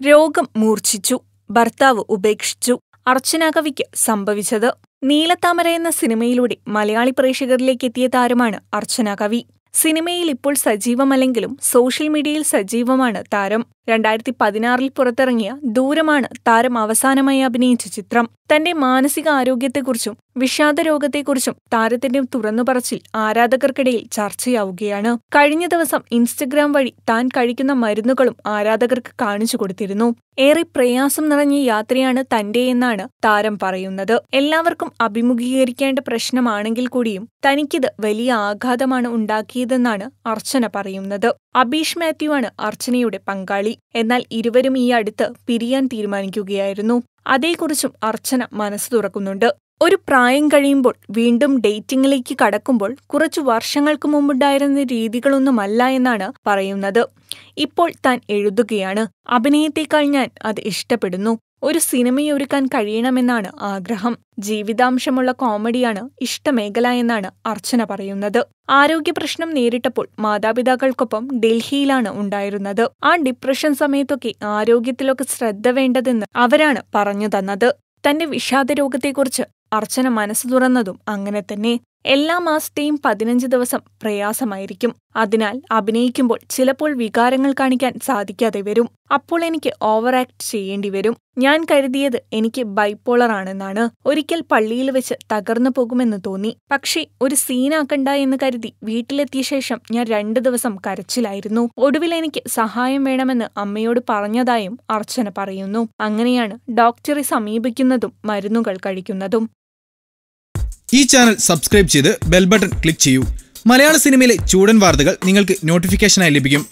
രോഗം മൂർച്ഛിച്ചു ഭർത്താവ് ഉപേക്ഷിച്ചു. അർച്ചന കവിക്ക് സംഭവിച്ചത് നീലത്താമര എന്ന സിനിമയിലൂടെ മലയാളി പ്രേക്ഷകരിലേക്ക് എത്തിയ താരമാണ് അർച്ചന കവി സിനിമയിൽ ഇപ്പോൾ സജീവമല്ലെങ്കിലും സോഷ്യൽ മീഡിയയിൽ സജീവമാണ് താരം. രണ്ടായിരത്തി പതിനാറിൽ പുറത്തിറങ്ങിയ ദൂരമാണ് താരം അവസാനമായി അഭിനയിച്ച ചിത്രം. തന്റെ മാനസിക ആരോഗ്യത്തെക്കുറിച്ചും വിഷാദ രോഗത്തെക്കുറിച്ചും താരത്തിന്റെ തുറന്നുപറച്ചിൽ ആരാധകർക്കിടയിൽ ചർച്ചയാവുകയാണ്. കഴിഞ്ഞ ദിവസം ഇൻസ്റ്റഗ്രാം വഴി താൻ കഴിക്കുന്ന മരുന്നുകളും ആരാധകർക്ക് കാണിച്ചു കൊടുത്തിരുന്നു. ഏറെ പ്രയാസം നിറഞ്ഞ യാത്രയാണ് തന്റെ എന്നാണ് താരം പറയുന്നത്. എല്ലാവർക്കും അഭിമുഖീകരിക്കേണ്ട പ്രശ്നമാണെങ്കിൽ കൂടിയും തനിക്കിത് വലിയ ആഘാതമാണ് ഉണ്ടാക്കിയതെന്നാണ് അർച്ചന പറയുന്നത്. അബീഷ് മാത്യു ആണ് അർച്ചനയുടെ പങ്കാളി. എന്നാൽ ഇരുവരും ഈ അടുത്ത് പിരിയാൻ തീരുമാനിക്കുകയായിരുന്നു. അതേക്കുറിച്ചും അർച്ചന മനസ്സ് തുറക്കുന്നുണ്ട്. ഒരു പ്രായം കഴിയുമ്പോൾ വീണ്ടും ഡേറ്റിംഗിലേക്ക് കടക്കുമ്പോൾ കുറച്ചു വർഷങ്ങൾക്ക് മുമ്പുണ്ടായിരുന്ന രീതികളൊന്നുമല്ല എന്നാണ് പറയുന്നത്. ഇപ്പോൾ താൻ എഴുതുകയാണ്. അഭിനയത്തെക്കാൾ ഞാൻ അത് ഇഷ്ടപ്പെടുന്നു. ഒരു സിനിമയൊരുക്കാൻ കഴിയണമെന്നാണ് ആഗ്രഹം. ജീവിതാംശമുള്ള കോമഡിയാണ് ഇഷ്ടമേഖല എന്നാണ് അർച്ചന പറയുന്നത്. ആരോഗ്യ പ്രശ്നം നേരിട്ടപ്പോൾ മാതാപിതാക്കൾക്കൊപ്പം ഡൽഹിയിലാണ് ഉണ്ടായിരുന്നത്. ആ ഡിപ്രഷൻ സമയത്തൊക്കെ ആരോഗ്യത്തിലൊക്കെ ശ്രദ്ധ വേണ്ടതെന്ന് അവരാണ് പറഞ്ഞു തന്നത്. തന്റെ വിഷാദരോഗത്തെക്കുറിച്ച് അർച്ചന മനസ്സ് തുറന്നതും അങ്ങനെ തന്നെ. എല്ലാ മാസത്തെയും പതിനഞ്ച് ദിവസം പ്രയാസമായിരിക്കും. അതിനാൽ അഭിനയിക്കുമ്പോൾ ചിലപ്പോൾ വികാരങ്ങൾ കാണിക്കാൻ സാധിക്കാതെ വരും. അപ്പോൾ എനിക്ക് ഓവർ ആക്ട് ചെയ്യേണ്ടി വരും. ഞാൻ കരുതിയത് എനിക്ക് ബൈപ്പോളർ ആണെന്നാണ്. ഒരിക്കൽ പള്ളിയിൽ വെച്ച് തകർന്നു പോകുമെന്ന് തോന്നി. പക്ഷേ ഒരു സീനാക്കണ്ട എന്ന് കരുതി വീട്ടിലെത്തിയ ശേഷം ഞാൻ രണ്ടു ദിവസം കരച്ചിലായിരുന്നു. ഒടുവിൽ എനിക്ക് സഹായം വേണമെന്ന് അമ്മയോട് പറഞ്ഞതായും അർച്ചന പറയുന്നു. അങ്ങനെയാണ് ഡോക്ടറെ സമീപിക്കുന്നതും മരുന്നുകൾ കഴിക്കുന്നതും. ഈ ചാനൽ സബ്സ്ക്രൈബ് ചെയ്ത് ബെൽ ബട്ടൺ ക്ലിക്ക് ചെയ്യൂ. മലയാള സിനിമയിലെ ചൂടൻ വാർത്തകൾ നിങ്ങൾക്ക് നോട്ടിഫിക്കേഷനായി ലഭിക്കും.